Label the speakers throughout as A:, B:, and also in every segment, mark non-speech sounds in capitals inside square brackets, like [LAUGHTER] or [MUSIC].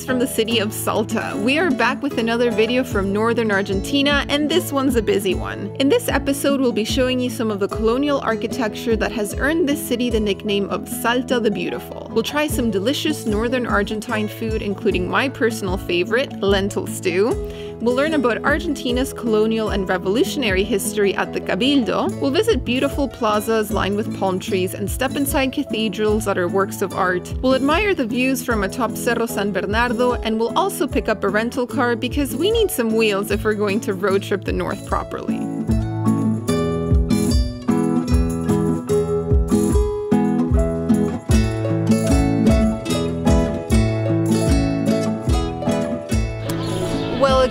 A: Greetings from the city of Salta. We are back with another video from northern Argentina, and this one's a busy one. In this episode, we'll be showing you some of the colonial architecture that has earned this city the nickname of Salta the Beautiful. We'll try some delicious northern Argentine food, including my personal favorite, lentil stew. We'll learn about Argentina's colonial and revolutionary history at the Cabildo. We'll visit beautiful plazas lined with palm trees and step inside cathedrals that are works of art. We'll admire the views from atop Cerro San Bernardo and we'll also pick up a rental car because we need some wheels if we're going to road trip the north properly.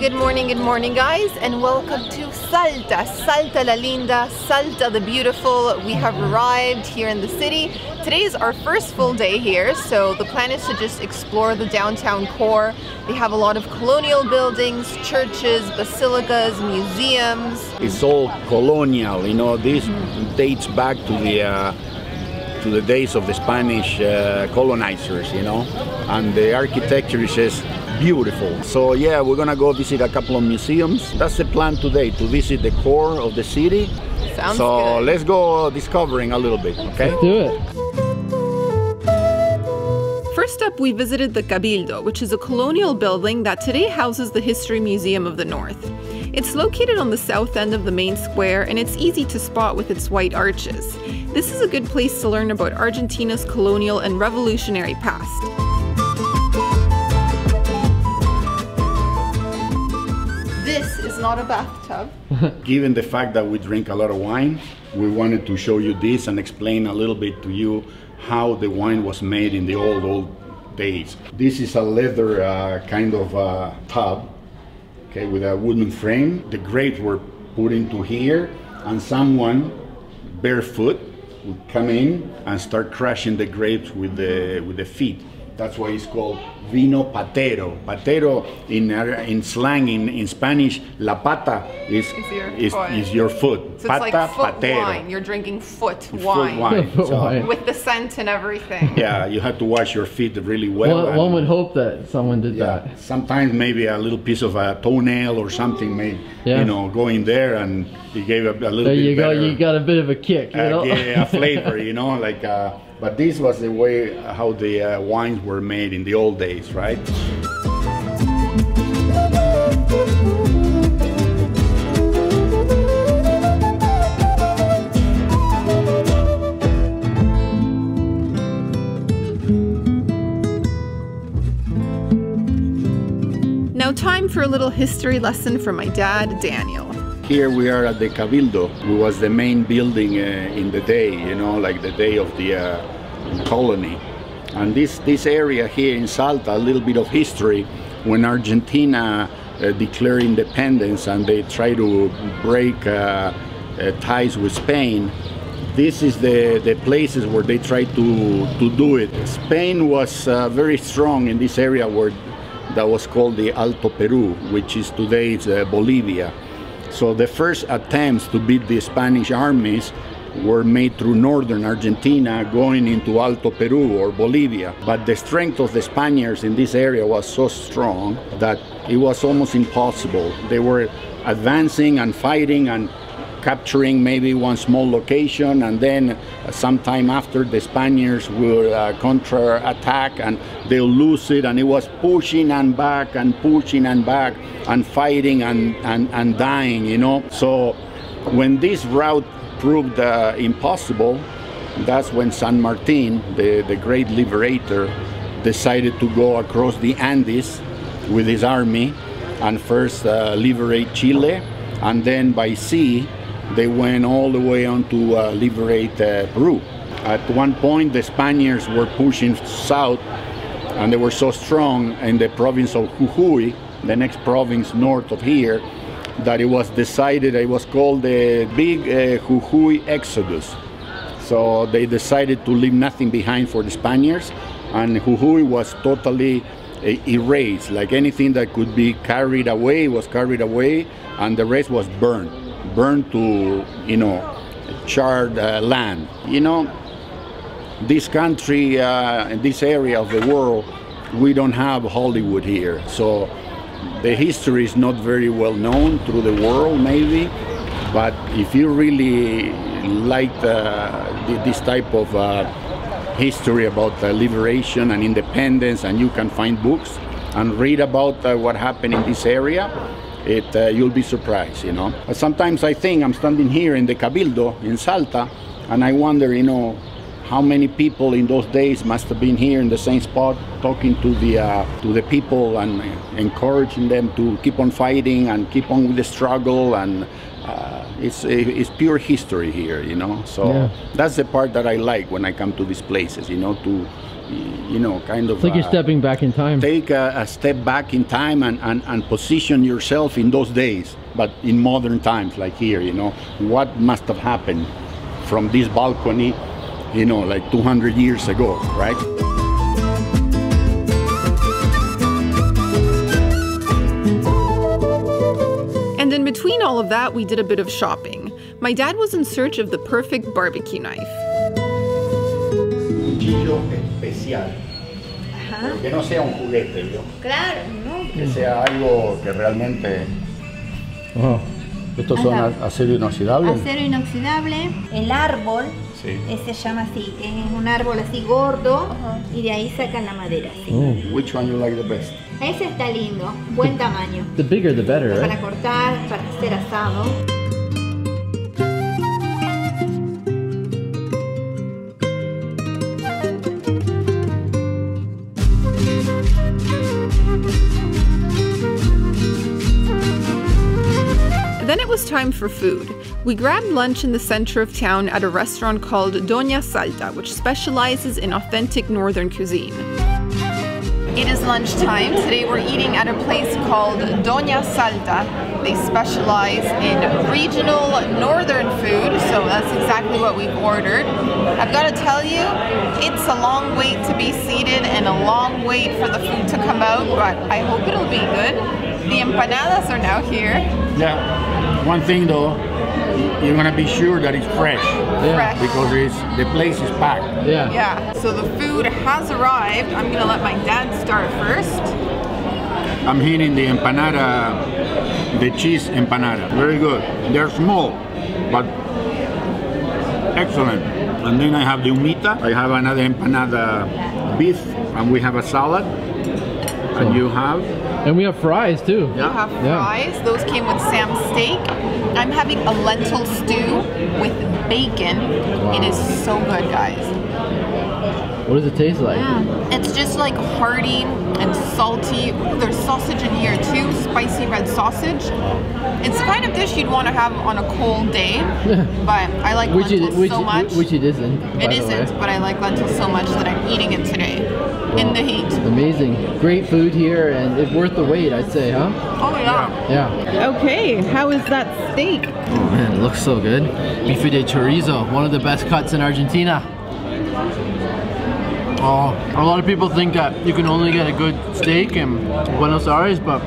A: Good morning, good morning, guys, and welcome to Salta, Salta la Linda, Salta the Beautiful. We have arrived here in the city. Today is our first full day here, so the plan is to just explore the downtown core. They have a lot of colonial buildings, churches, basilicas, museums.
B: It's all colonial, you know, this dates back to the uh, to the days of the Spanish uh, colonizers, you know, and the architecture is just beautiful. So yeah, we're gonna go visit a couple of museums. That's the plan today, to visit the core of the city.
A: Sounds
B: so
A: good.
B: let's go discovering a little bit, okay?
C: Let's Do it.
A: First up, we visited the Cabildo, which is a colonial building that today houses the History Museum of the North. It's located on the south end of the main square and it's easy to spot with its white arches. This is a good place to learn about Argentina's colonial and revolutionary past. Not a bathtub. [LAUGHS]
B: Given the fact that we drink a lot of wine, we wanted to show you this and explain a little bit to you how the wine was made in the old, old days. This is a leather uh, kind of uh, tub, okay, with a wooden frame. The grapes were put into here, and someone barefoot would come in and start crushing the grapes with the with the feet. That's why it's called vino patero. Patero in uh, in slang in, in Spanish, la pata is
A: Is your
B: is,
A: foot.
B: is your foot.
A: So
B: Pata
A: it's like foot
B: patero.
A: wine. You're drinking foot
B: Foot
A: wine.
B: wine. [LAUGHS] So,
C: wine.
A: With the scent and everything. [LAUGHS]
B: yeah, you have to wash your feet really well.
C: One, one would hope that someone did
B: yeah,
C: that.
B: sometimes maybe a little piece of a toenail or something may,
C: Yeah.
B: you know, go in there and you gave a, a little
C: There
B: bit
C: you go.
B: better,
C: You got a bit of a kick. You
B: uh,
C: know?
B: yeah, a [LAUGHS] flavor, you know, like. Uh, but this was the way how the uh, wines were made in the old days, right?
A: Now, time for a little history lesson from my dad, Daniel.
B: Here we are at the Cabildo, who was the main building uh, in the day, you know, like the day of the uh, colony. And this, this area here in Salta, a little bit of history, when Argentina uh, declared independence and they try to break uh, uh, ties with Spain, this is the, the places where they try to, to do it. Spain was uh, very strong in this area where that was called the Alto Peru, which is today's uh, Bolivia. So the first attempts to beat the Spanish armies were made through northern Argentina going into Alto Peru or Bolivia. But the strength of the Spaniards in this area was so strong that it was almost impossible. They were advancing and fighting and capturing maybe one small location and then sometime after the Spaniards will uh, counter-attack and they'll lose it and it was pushing and back and pushing and back and fighting and, and, and dying, you know. So when this route proved uh, impossible, that's when San Martin, the, the great liberator, decided to go across the Andes with his army and first uh, liberate Chile and then by sea they went all the way on to uh, liberate uh, Peru. At one point, the Spaniards were pushing south, and they were so strong in the province of Jujuy, the next province north of here, that it was decided it was called the Big uh, Jujuy Exodus. So they decided to leave nothing behind for the Spaniards, and Jujuy was totally uh, erased. Like anything that could be carried away was carried away, and the rest was burned, burned to you know charred uh, land. You know, this country, uh, this area of the world, we don't have Hollywood here, so the history is not very well known through the world, maybe. But if you really like the, this type of uh, history about uh, liberation and independence, and you can find books and read about uh, what happened in this area, it uh, you'll be surprised, you know. Sometimes I think I'm standing here in the Cabildo in Salta, and I wonder, you know, how many people in those days must have been here in the same spot talking to the uh, to the people and encouraging them to keep on fighting and keep on with the struggle and uh, it's it's pure history here you know so
C: Yeah.
B: that's the part that I like when I come to these places you know to you know kind of
C: It's like you're stepping back in time.
B: take a, a step back in time and, and, and position yourself in those days, but in modern times, like here, you know, what must have happened from this balcony, you know, like 200 years ago, right?
A: And in between all of that, we did a bit of shopping. My dad was in search of the perfect barbecue knife.
B: Especial, que no sea un juguete, ¿vio?
D: Claro, ¿no?
B: que sea algo que realmente...
C: Oh.
B: Estos son
D: Ajá.
B: acero inoxidable.
D: Acero inoxidable, el árbol,
B: Sí.
D: ese se llama así, es un árbol así gordo y de ahí sacan la madera. sí.
C: Oh.
B: Which one you like the best?
D: Ese está lindo, buen tamaño.
C: The bigger the better,
D: Para
C: right?
D: cortar, para hacer asado.
A: Was time for food. We grabbed lunch in the center of town at a restaurant called Doña Salta, which specializes in authentic northern cuisine. It is lunchtime. Today we're eating at a place called Doña Salta. They specialize in regional northern food, so that's exactly what we've ordered. I've got to tell you, it's a long wait to be seated and a long wait for the food to come out, but I hope it'll be good. The empanadas are now here.
B: Yeah. One thing though, you're gonna be sure that it's fresh
C: Yeah.
A: Fresh.
B: because it's, the place is packed.
C: Yeah.
A: Yeah, so the food has arrived. I'm gonna let my dad start first.
B: I'm hitting the empanada, the cheese empanada. Very good. They're small, but excellent. And then I have the humita. I have another empanada beef, and we have a salad. And you have
C: And we have fries too.
A: We have
C: Yeah.
A: fries. Those came with Sam's steak. I'm having a lentil stew with bacon. It is so good, guys.
C: What does it taste like?
A: It's just like hearty and salty. Ooh, there's sausage in here too, spicy red sausage. It's the kind of dish you'd want to have on a cold day, [LAUGHS] but I like
C: Which it,
A: lentils
C: which,
A: so much.
C: which it isn't. by
A: it
C: the
A: isn't,
C: way.
A: but I like lentils so much that I'm eating it today in the heat.
C: Amazing. Great food here and it's worth the wait, I'd say, huh?
A: Oh yeah.
C: Yeah.
A: Okay, how is that steak?
C: Oh man, it looks so good. Bife de chorizo, one of the best cuts in Argentina. Oh, a lot of people think that you can only get a good steak in Buenos Aires, but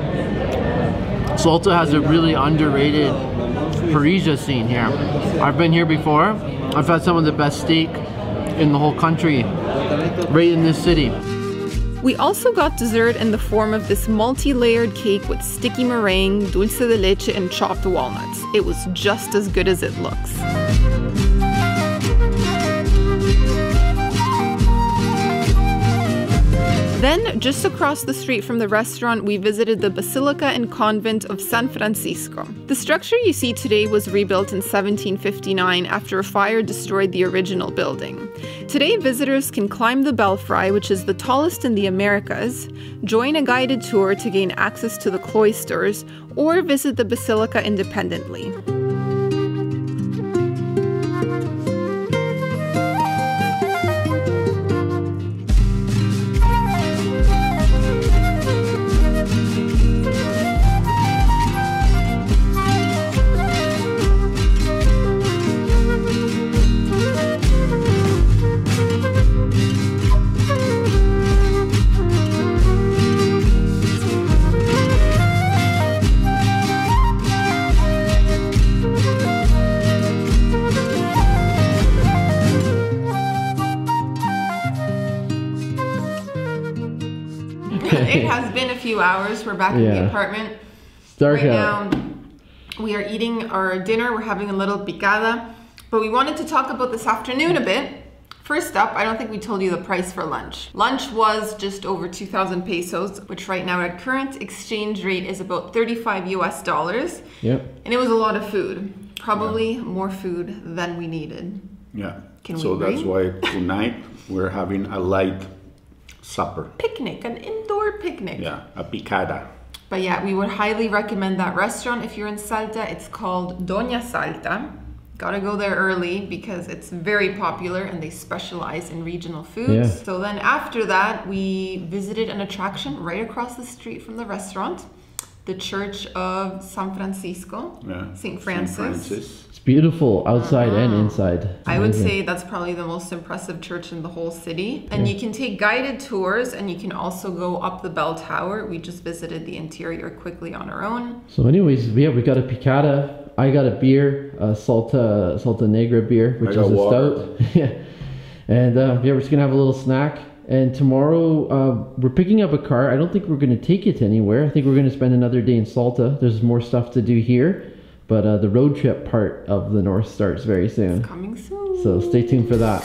C: Salta has a really underrated parrilla scene here. I've been here before. I've had some of the best steak in the whole country, right in this city.
A: We also got dessert in the form of this multi-layered cake with sticky meringue, dulce de leche, and chopped walnuts. It was just as good as it looks. Then, just across the street from the restaurant, we visited the Basilica and Convent of San Francisco. The structure you see today was rebuilt in 1759 after a fire destroyed the original building. Today, visitors can climb the belfry, which is the tallest in the Americas, join a guided tour to gain access to the cloisters, or visit the basilica independently. Hours. We're back in the apartment.
C: Dark
A: right
C: out.
A: now, we are eating our dinner. We're having a little picada. But we wanted to talk about this afternoon a bit. First up, I don't think we told you the price for lunch. Lunch was just over 2,000 pesos, which right now at current exchange rate is about 35 US dollars.
C: Yep.
A: And it was a lot of food. Probably more food than we needed.
B: Yeah.
A: Can we
B: so that's why tonight we're having a light supper.
A: Picnic, an indoor picnic.
B: Yeah, a picada.
A: But yeah, we would highly recommend that restaurant if you're in Salta. It's called Doña Salta. Gotta go there early because it's very popular and they specialize in regional foods.
C: Yeah.
A: So then after that, we visited an attraction right across the street from the restaurant, the Church of San Francisco,
B: Yeah.
A: St. Francis.
C: It's beautiful outside and inside. It's
A: I would say that's probably the most impressive church in the whole city. And you can take guided tours and you can also go up the bell tower. We just visited the interior quickly on our own.
C: So, anyways, yeah, we got a picada. I got a beer, a Salta Salta Negra beer, which is a
B: water.
C: stout. [LAUGHS] yeah, and uh, yeah, we're just gonna have a little snack. And tomorrow uh, we're picking up a car. I don't think we're gonna take it anywhere. I think we're gonna spend another day in Salta. There's more stuff to do here, but uh, the road trip part of the north starts very soon.
A: Coming soon.
C: So stay tuned for that.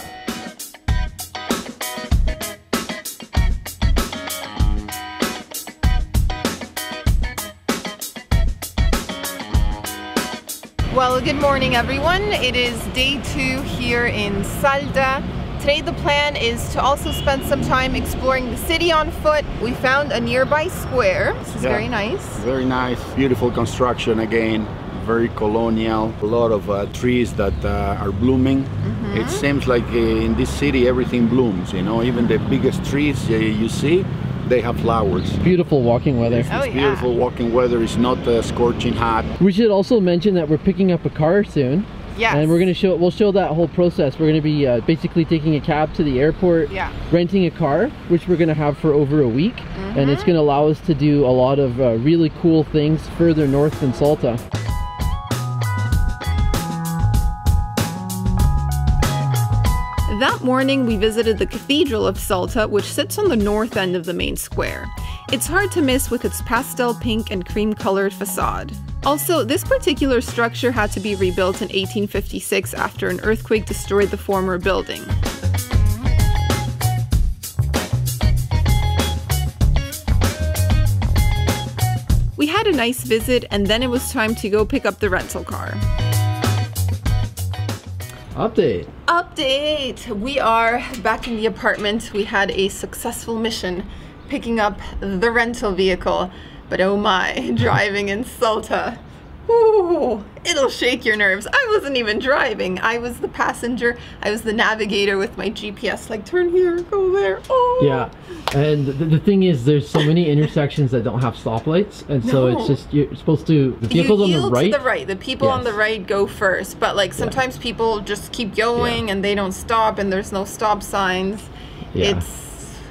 A: Well, good morning, everyone. It is day two here in Salta. Today, the plan is to also spend some time exploring the city on foot. We found a nearby square. This is
B: Yeah.
A: very nice.
B: Very nice, beautiful construction again, very colonial. A lot of uh, trees that uh, are blooming.
A: Mm-hmm.
B: It seems like uh, in this city everything blooms. You know, even the biggest trees uh, you see, they have flowers.
C: Beautiful walking weather.
A: Oh,
B: It's
A: yeah.
B: beautiful walking weather. It's not uh, scorching hot.
C: We should also mention that we're picking up a car soon.
A: Yes.
C: And we're gonna show we'll show that whole process. We're gonna be uh, basically taking a cab to the airport,
A: Yeah.
C: renting a car, which we're gonna have for over a week, and
A: Mm-hmm.
C: it's gonna allow us to do a lot of uh, really cool things further north than Salta.
A: That morning, we visited the Cathedral of Salta, which sits on the north end of the main square. It's hard to miss with its pastel pink and cream colored facade. Also, this particular structure had to be rebuilt in 1856 after an earthquake destroyed the former building. We had a nice visit, and then it was time to go pick up the rental car.
C: Update.
A: Update! We are back in the apartment. We had a successful mission picking up the rental vehicle. But oh my, [LAUGHS] driving in Salta. Ooh, it'll shake your nerves. I wasn't even driving. I was the passenger. I was the navigator with my GPS, like turn here, go there. Oh.
C: Yeah, and the, the thing is, there's so many intersections that don't have stoplights, and so it's just you're supposed to. The vehicles on the right.
A: the right. The people on the right go first, but like sometimes people just keep going and they don't stop, and there's no stop signs.
C: Yeah.
A: It's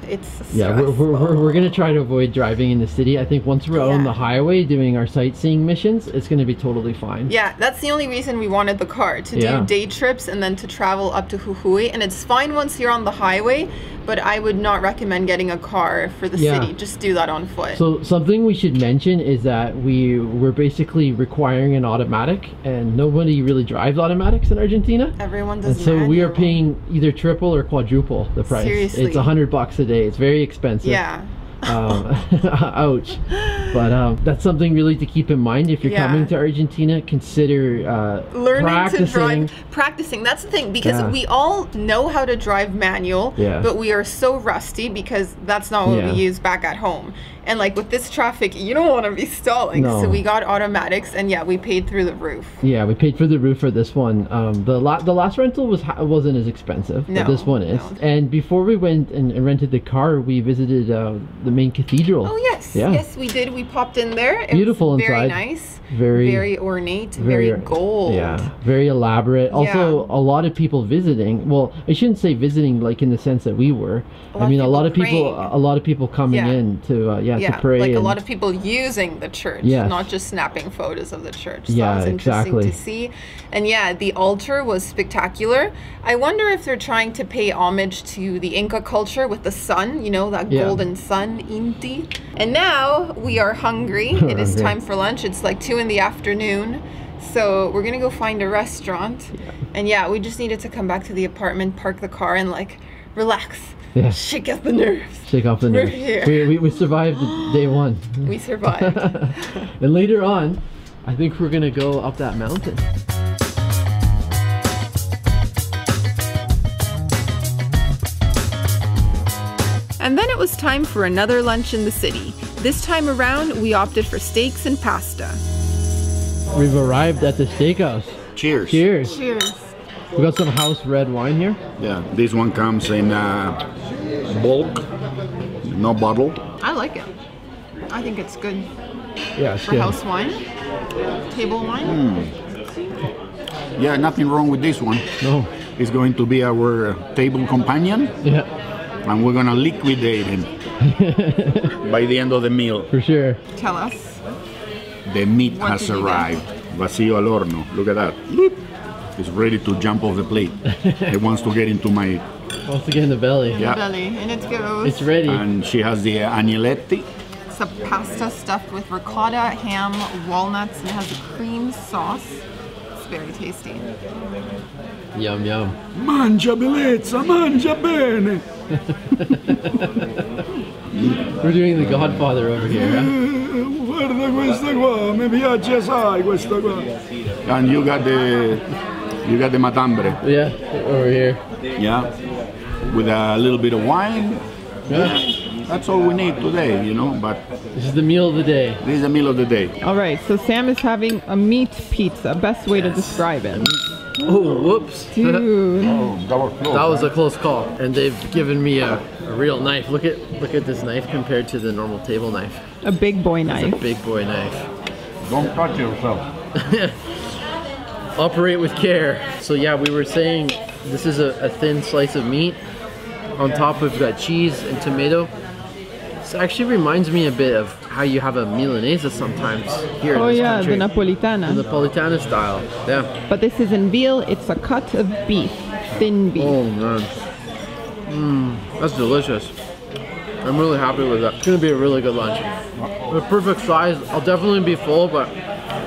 A: it's
C: Yeah, we're, we're, we're, we're gonna try to avoid driving in the city. I think once we're out on the highway doing our sightseeing missions, it's gonna be totally fine.
A: Yeah, that's the only reason we wanted the car to
C: Yeah.
A: do day trips and then to travel up to Jujuy. And it's fine once you're on the highway, but I would not recommend getting a car for the
C: Yeah.
A: city. Just do that on foot.
C: So something we should mention is that we we're basically requiring an automatic, and nobody really drives automatics in Argentina.
A: Everyone does And
C: so we are paying either triple or quadruple the price.
A: Seriously.
C: It's a hundred bucks a day. It's very expensive.
A: Yeah.
C: Um, [LAUGHS] ouch. But um, that's something really to keep in mind if you're
A: Yeah.
C: coming to Argentina. Consider uh,
A: learning
C: practicing.
A: to drive practicing that's the thing because
C: Yeah.
A: we all know how to drive manual
C: Yeah.
A: but we are so rusty because that's not what we use back at home and like with this traffic you don't want to be stalling
C: No.
A: so we got automatics and yeah we paid through the roof
C: Yeah, we paid for the roof for this one. Um, the la- the last rental was wasn't as expensive,
A: No,
C: but this one is.
A: no.
C: And before we went and, and rented the car, we visited uh, the main cathedral.
A: oh yes
C: Yeah.
A: yes we did we popped in there it
C: Beautiful
A: was very
C: inside.
A: nice
C: Very-
A: very ornate very, gold
C: Yeah, very elaborate. Also,
A: Yeah.
C: a lot of people visiting. Well, I shouldn't say visiting like in the sense that we were. I mean, a lot of
A: people
C: a lot of people coming
A: Yeah.
C: in to uh, yeah
A: yeah, like a lot of people using the church,
C: Yes.
A: not just snapping photos of the church. So
C: Yeah,
A: that was interesting
C: exactly.
A: to see. And yeah, the altar was spectacular. I wonder if they're trying to pay homage to the Inca culture with the sun, you know, that
C: Yeah.
A: golden sun, Inti. And now we are hungry. [LAUGHS] it is time for lunch. It's like two in the afternoon. So we're gonna go find a restaurant. And yeah, we just needed to come back to the apartment, park the car, and like relax.
C: Yeah.
A: Shake out the nerves.
C: Shake off the
A: We're
C: nerves.
A: here.
C: We, we, we survived day one.
A: We survived. [LAUGHS]
C: and later on, I think we're gonna go up that mountain.
A: And then it was time for another lunch in the city. This time around, we opted for steaks and pasta.
C: We've arrived at the steakhouse.
B: Cheers.
C: Cheers.
A: Cheers.
C: We got some house red wine here.
B: Yeah, this one comes in uh, bulk, no bottle.
A: I like it. I think it's good
C: Yeah, it's
A: for
C: good.
A: house wine, table wine.
B: Yeah, nothing wrong with this one.
C: No.
B: It's going to be our uh, table companion,
C: Yeah,
B: and we're gonna liquidate him [LAUGHS] by the end of the meal.
C: for sure.
A: Tell us.
B: The meat
A: What
B: has
A: did you get?
B: arrived. Vacío al horno. Look at that. Bloop. It's ready to jump off the plate. it wants to get into my.
C: Once again, the belly.
B: Yeah.
A: Belly, and it goes.
C: It's ready.
B: And she has the agnelletti.
A: It's a pasta stuffed with ricotta, ham, walnuts, and it has a cream sauce. It's very tasty.
C: Yum yum.
B: Mangia bellezza, mangia bene. [LAUGHS]
C: We're doing the Godfather over here. Huh? [LAUGHS]
B: Guarda questa qua, mi piace assai questa qua. And you got the you got the matambre,
C: Yeah, over here.
B: yeah, with a little bit of wine.
C: Yeah.
B: That's all we need today, you know. But
C: This is the meal of the day.
B: this is the meal of the day.
A: All right, so Sam is having a meat pizza. Best way to describe it.
C: Oh, whoops. [LAUGHS]
A: Dude.
C: Oh, that was a close call, and they've given me a, a real knife. Look at look at this knife compared to the normal table knife.
A: A big boy
C: It's a
A: knife.
C: big boy knife.
B: Don't touch yourself. [LAUGHS]
C: Operate with care. So yeah, we were saying this is a, a thin slice of meat. On top we've got cheese and tomato. This actually reminds me a bit of how you have a Milanese sometimes here in
A: Oh yeah,
C: country.
A: the Napolitana.
C: The Napolitana style. Yeah.
A: But this isn't veal, it's a cut of beef. Thin beef.
C: Oh man. Mmm, that's delicious. I'm really happy with that. It's gonna be a really good lunch. The perfect size. I'll definitely be full, but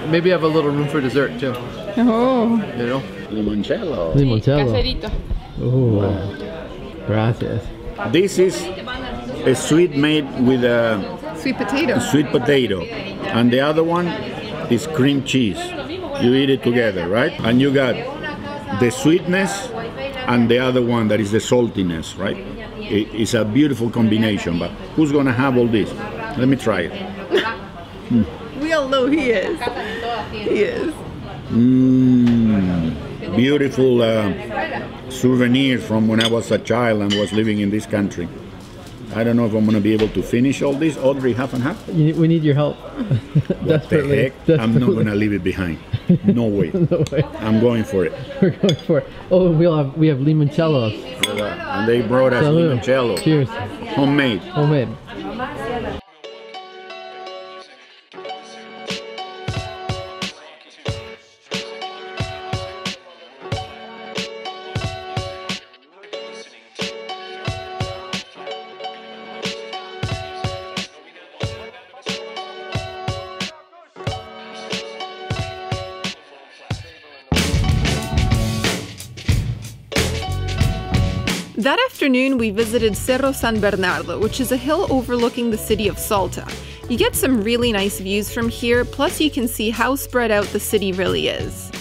C: maybe have a little room for dessert too.
A: Oh.
C: You know?
B: Limoncello.
C: Limoncello. Oh, gracias.
B: This is a sweet made with a
A: Sweet potato.
B: sweet potato, and the other one is cream cheese. You eat it together, right? And you got the sweetness and the other one that is the saltiness, right? It- it's a beautiful combination. But who's gonna have all this? Let me try it.
A: We [LAUGHS] hmm. All know he is. He is.
B: Mmm, beautiful uh, souvenir from when I was a child and was living in this country. I don't know if I'm gonna be able to finish all this. Audrey, half and half.
C: You need- we need your help.
B: What [LAUGHS] the
C: Desperately.
B: heck? I'm not gonna leave it behind. [LAUGHS] No way.
C: No way.
B: I'm going for it. [LAUGHS]
C: We're going for it. Oh, we'll have we have limoncellos.
B: And they brought us
C: Salud.
B: limoncello,
C: Cheers.
B: homemade.
C: Homemade.
A: Afternoon, we visited Cerro San Bernardo, which is a hill overlooking the city of Salta. You get some really nice views from here, plus, you can see how spread out the city really is.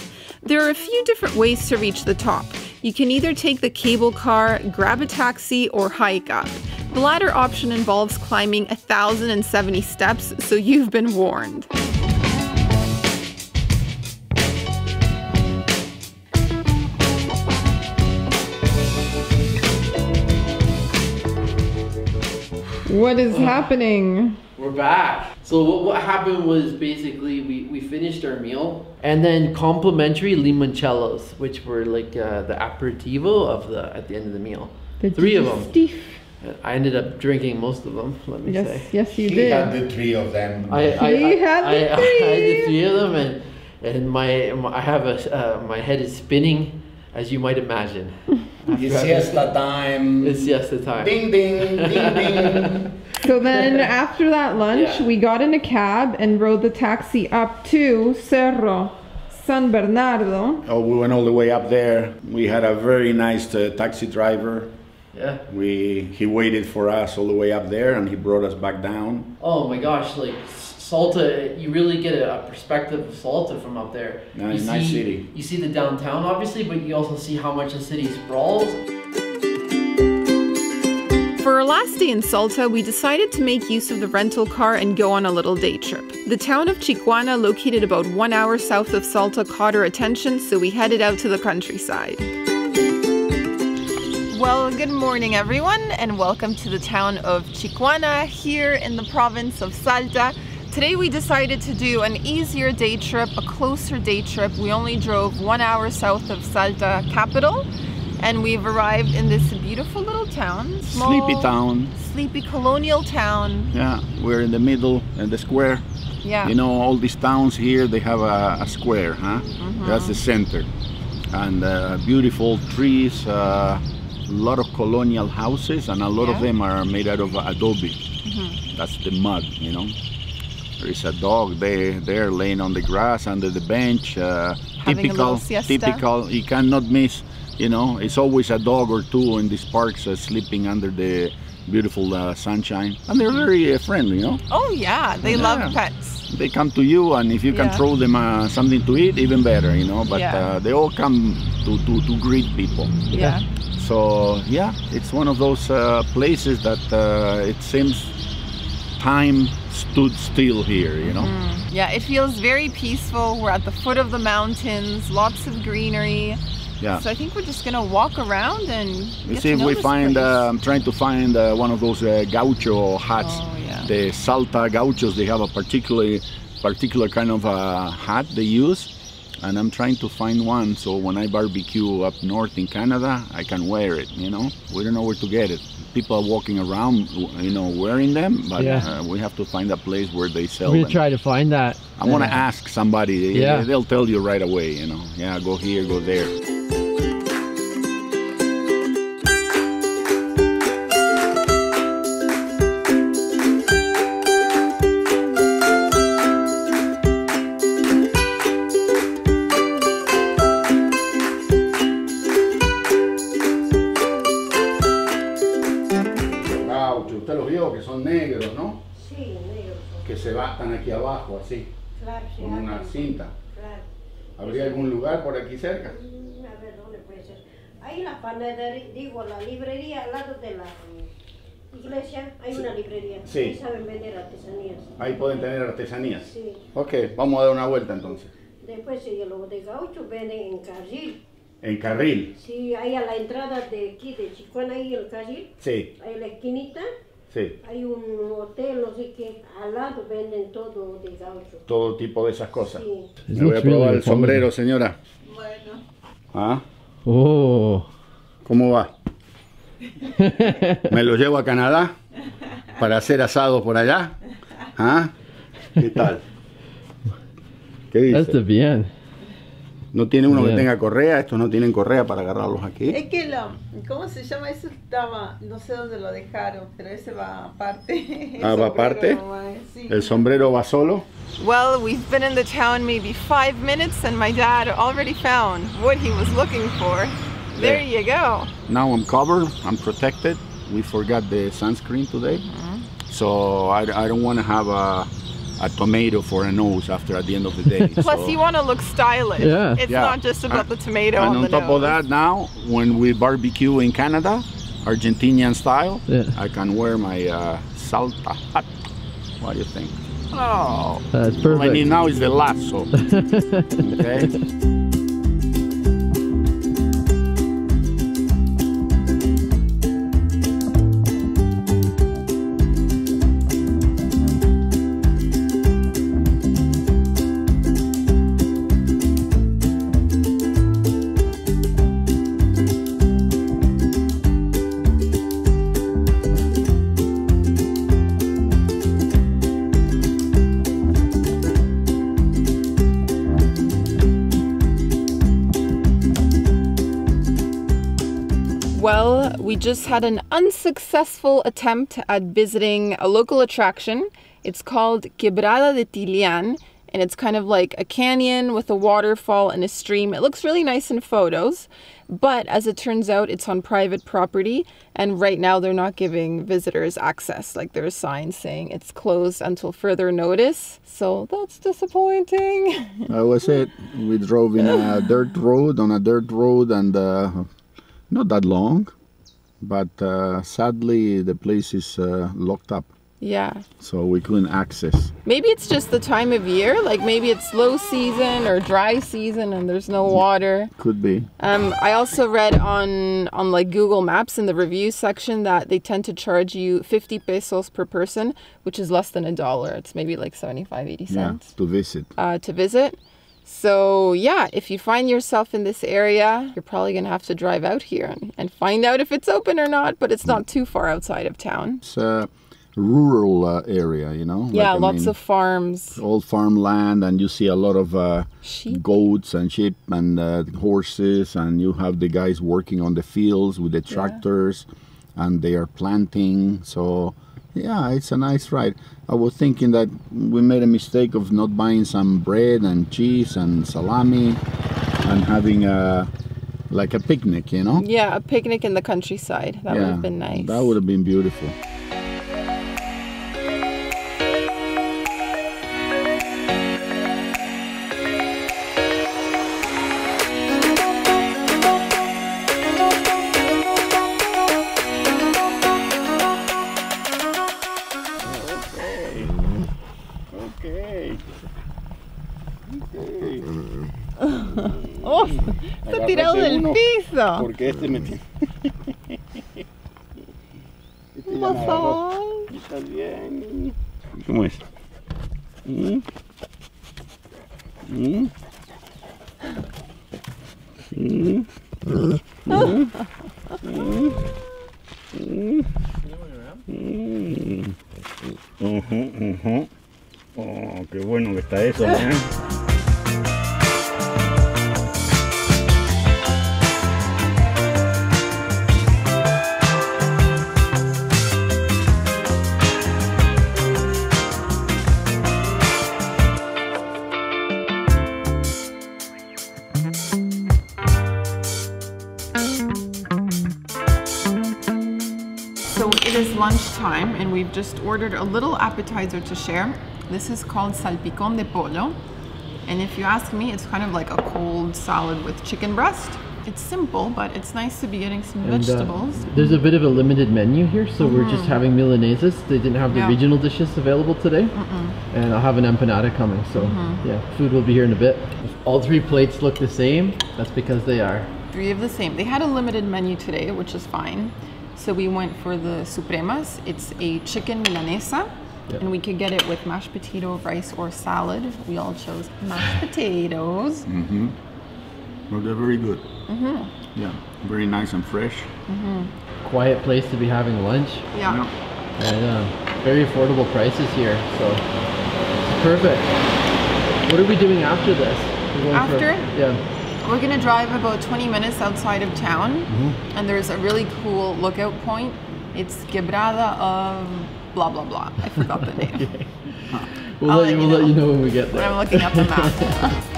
A: There are a few different ways to reach the top. You can either take the cable car, grab a taxi, or hike up. The latter option involves climbing 1,070 steps, so you've been warned. What is happening?
C: We're back. So what, what happened was basically we, we finished our meal and then complimentary limoncellos, which were like uh, the aperitivo of the at the end of the meal. Three of them.
A: Digestif.
C: I ended up drinking most of them. Let me
A: Yes,
C: say.
A: yes, you
B: He
A: did.
B: had the three of them.
C: I, I,
A: He
C: I,
A: had the
C: I, [LAUGHS] I, had
A: three.
C: the three of them, and and my, my I have a uh, my head is spinning, as you might imagine. [LAUGHS]
B: It's siesta time.
C: It's siesta time.
B: Ding ding ding ding. [LAUGHS]
A: So then after that lunch,
C: Yeah.
A: we got in a cab and rode the taxi up to Cerro San Bernardo.
B: oh, we went all the way up there. We had a very nice uh, taxi driver.
C: Yeah.
B: We he waited for us all the way up there, and he brought us back down.
C: Oh my gosh, like S- Salta, you really get a, a perspective of Salta from up there.
B: Nice-
C: you
B: nice city.
C: You see the downtown, obviously, but you also see how much the city sprawls.
A: For our last day in Salta, we decided to make use of the rental car and go on a little day trip. The town of Chicoana, located about one hour south of Salta, caught our attention, so we headed out to the countryside. Well, good morning, everyone, and welcome to the town of Chicoana here in the province of Salta. Today, we decided to do an easier day trip, a closer day trip. We only drove one hour south of Salta capital, and we've arrived in this beautiful little town.
B: Sleepy town.
A: Sleepy colonial town.
B: Yeah, we're in the middle in the square.
A: Yeah.
B: You know, all these towns here, they have a, a square, huh?
A: Mm-hmm.
B: That's the center. And uh, beautiful trees, a lot of colonial houses, and a lot of them are made out of adobe.
A: Mm-hmm.
B: That's the mud, you know. There is a dog there, there laying on the grass under the bench. Uh, typical, typical. You cannot miss. You know, it's always a dog or two in these parks uh, sleeping under the beautiful uh, sunshine, and they're very uh, friendly. You know,
A: Oh, yeah, they
B: Yeah.
A: love pets.
B: they come to you, and if you can
A: Yeah.
B: throw them uh, something to eat, even better. You know, but
A: Yeah.
B: uh, they all come to, to, to greet people.
A: Yeah.
B: So yeah, it's one of those uh, places that uh, it seems time stood still here. You know.
A: Yeah, it feels very peaceful. We're at the foot of the mountains, lots of greenery.
B: Yeah.
A: So I think we're just gonna walk around and
B: see if we find. Uh, I'm trying to find uh, one of those uh, gaucho hats.
A: Oh, yeah.
B: The Salta gauchos. They have a particular, particular kind of uh, hat they use, and I'm trying to find one. So when I barbecue up north in Canada, I can wear it. You know, we don't know where to get it. People are walking around, you know, wearing them, but
C: Yeah.
B: uh, we have to find a place where they sell them.
C: try to find that.
B: I'm gonna
C: Uh,
B: ask somebody.
C: Yeah.
B: They'll tell you right away. You know, yeah, go here, go there. Se bastan aquí abajo, así,
D: Claro, sí.
B: con una cinta.
D: Claro.
B: ¿Habría algún lugar por aquí cerca?
D: Mm, A ver, ¿dónde puede ser? Ahí la panadería, digo, la librería al lado de la iglesia, hay una librería.
B: Sí.
D: Ahí saben vender artesanías.
B: Ahí pueden tener artesanías.
D: Sí.
B: Ok, vamos a dar una vuelta entonces.
D: Después sí, los de gaucho venden en carril.
B: En carril.
D: Sí, ahí a la entrada de aquí, de Chicuana, ahí el carril,
B: Sí,
D: ahí en la esquinita,
B: sí.
D: hay un hotel, no sé qué, al lado venden todo de gaucho.
B: Todo tipo de esas cosas.
D: Sí.
B: Me voy a probar el sombrero, señora.
A: Bueno.
B: ¿Ah?
C: Oh.
B: ¿Cómo va? ¿Me lo llevo a Canadá para hacer asado por allá? ¿Ah? ¿Qué tal? ¿Qué dice?
C: bien.
B: ¿No tiene uno que
C: Bien.
B: tenga correa? ¿Estos no tienen correa para agarrarlos aquí?
E: Es que lo, ¿cómo se llama? Eso estaba, no sé dónde lo dejaron, pero ese va aparte. [LAUGHS] El
B: Ah, ¿va
E: sombrero
B: aparte?
E: nomás, sí.
B: ¿El sombrero va solo?
A: Well, we've been in the town maybe five minutes and my dad already found what he was looking for. There
B: There.
A: you go.
B: Now I'm covered, I'm protected. We forgot the sunscreen today. So I, I don't want to have a, a tomato for a nose after at the end of the day. [LAUGHS]
A: Plus,
B: So-
A: you want to look stylish.
C: Yeah.
A: It's
B: Yeah.
A: not just about the tomato
B: and
A: on
B: on
A: the
B: top
A: nose.
B: of that, now when we barbecue in Canada, Argentinian style,
C: Yeah.
B: I can wear my uh, salta hat. What do you think? Oh,
C: That's
B: all I need now is the lasso. [LAUGHS] okay.
A: Just had an unsuccessful attempt at visiting a local attraction. It's called Quebrada de Tilian, and it's kind of like a canyon with a waterfall and a stream. It looks really nice in photos, but as it turns out, it's on private property, and right now they're not giving visitors access. Like there's signs saying it's closed until further notice. So that's disappointing. [LAUGHS]
B: That was it. We drove in a dirt road on a dirt road and uh, not that long, but uh, sadly the place is uh, locked up,
A: yeah.
B: so we couldn't access.
A: Maybe it's just the time of year. Like maybe it's low season or dry season and there's no water.
B: Could be.
A: Um, I also read on on like Google Maps in the review section that they tend to charge you 50 pesos per person, which is less than a dollar. It's maybe like 75, 80
B: Yeah,
A: cents
B: to visit.
A: uh, to visit. So yeah, if you find yourself in this area, you're probably gonna have to drive out here and, and find out if it's open or not. But it's not too far outside of town.
B: It's a rural uh, area, you know.
A: Yeah,
B: like,
A: lots
B: mean,
A: of farms,
B: old farmland, and you see a lot of uh,
A: sheep.
B: goats and sheep and uh, horses, and you have the guys working on the fields with the tractors, and they are planting. So, yeah, it's a nice ride. I was thinking that we made a mistake of not buying some bread and cheese and salami, and having a like a picnic, you know.
A: Yeah, a picnic in the countryside. That would have been nice.
B: That would have been beautiful. Porque este me tiene.
A: Lunchtime and we've just ordered a little appetizer to share. This is called salpicón de pollo. And if you ask me, it's kind of like a cold salad with chicken breast. It's simple, but it's nice to be getting some
C: And, uh,
A: vegetables.
C: there's a bit of a limited menu here, so we're just having milanesas. They didn't have the
A: Yeah.
C: regional dishes available today, and I'll have an empanada coming. So yeah, food will be here in a bit. If all three plates look the same, that's because they are.
A: Three of the same. They had a limited menu today, which is fine. So we went for the supremas. It's a chicken milanesa.
C: Yep.
A: And we could get it with mashed potato, rice, or salad. We all chose mashed potatoes. Mm-hmm.
B: Well, they're very good. Mm-hmm. Yeah, very nice and fresh. Mhm.
C: Quiet place to be having lunch,
A: Yeah.
C: and uh, very affordable prices here. So it's perfect. What are we doing after this? We're for-
A: After?
C: yeah.
A: We're gonna drive about 20 minutes outside of town,
C: Mm-hmm.
A: and there's a really cool lookout point. It's Quebrada of blah blah blah. I forgot the name. [LAUGHS]
C: We'll,
A: I'll
C: let,
A: let
C: you,
A: you
C: we'll let
A: know.
C: you know when we get
A: When
C: there.
A: I'm looking at the map. [LAUGHS]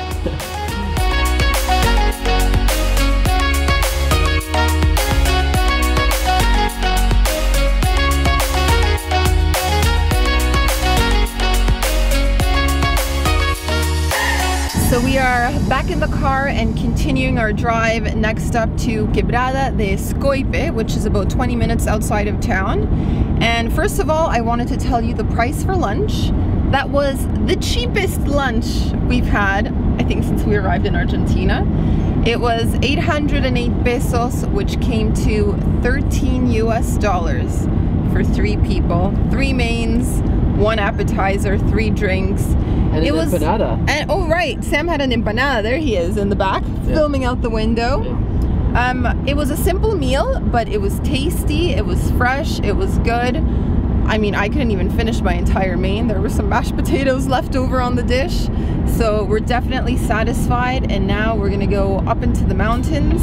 A: back in the car and continuing our drive next up to Quebrada de Escoipe, which is about 20 minutes outside of town. And first of all, I wanted to tell you the price for lunch. That was the cheapest lunch we've had, I think, since we arrived in Argentina. It was 808 pesos, which came to 13 US dollars for three people, three mains, one appetizer, three drinks.
C: And it an empanada.
A: And oh right, Sam had an empanada. There he is in the back, filming out the window. Um, it was a simple meal, but it was tasty. It was fresh. It was good. I mean, I couldn't even finish my entire main. There were some mashed potatoes left over on the dish. So we're definitely satisfied. And now we're gonna go up into the mountains.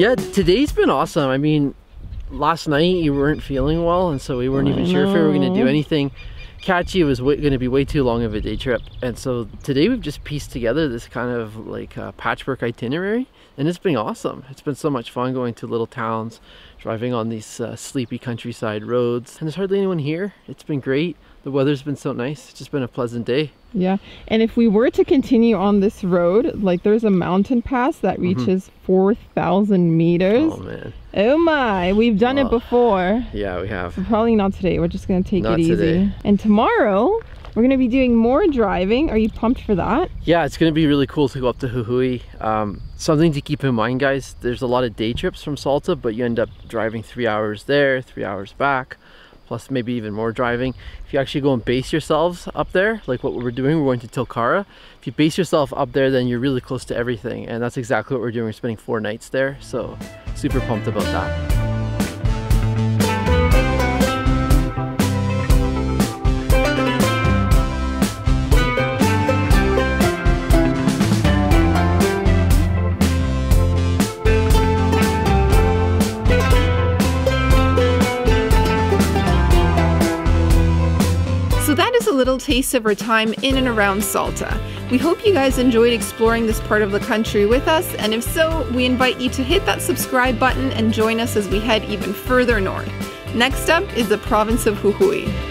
C: Yeah, today's been awesome. I mean, last night you weren't feeling well, and so we weren't even sure if we were going to do anything catchy. It was going to be way too long of a day trip, and so today we've just pieced together this kind of like uh, patchwork itinerary, and it's been awesome. It's been so much fun going to little towns, driving on these uh, sleepy countryside roads, and there's hardly anyone here. It's been great. The weather's been so nice. It's just been a pleasant day.
A: Yeah, and if we were to continue on this road, like there's a mountain pass that
C: Mm-hmm.
A: reaches 4,000 meters.
C: Oh man,
A: Oh my, we've done it
C: Oh.
A: before.
C: yeah, we have.
A: Probably not today. We're just gonna take
C: Not
A: it easy.
C: today.
A: And tomorrow, we're gonna be doing more driving. Are you pumped for that?
C: Yeah, it's going to be really cool to go up to Jujuy. Um, something to keep in mind, guys, there's a lot of day trips from Salta, but you end up driving three hours there, three hours back, plus maybe even more driving. If you actually go and base yourselves up there, like what we're doing, we're going to Tilcara. If you base yourself up there, then you're really close to everything. And that's exactly what we're doing. We're spending four nights there. So super pumped about that.
A: Taste of our time in and around Salta. We hope you guys enjoyed exploring this part of the country with us, and if so, we invite you to hit that subscribe button and join us as we head even further north. Next up is the province of Jujuy.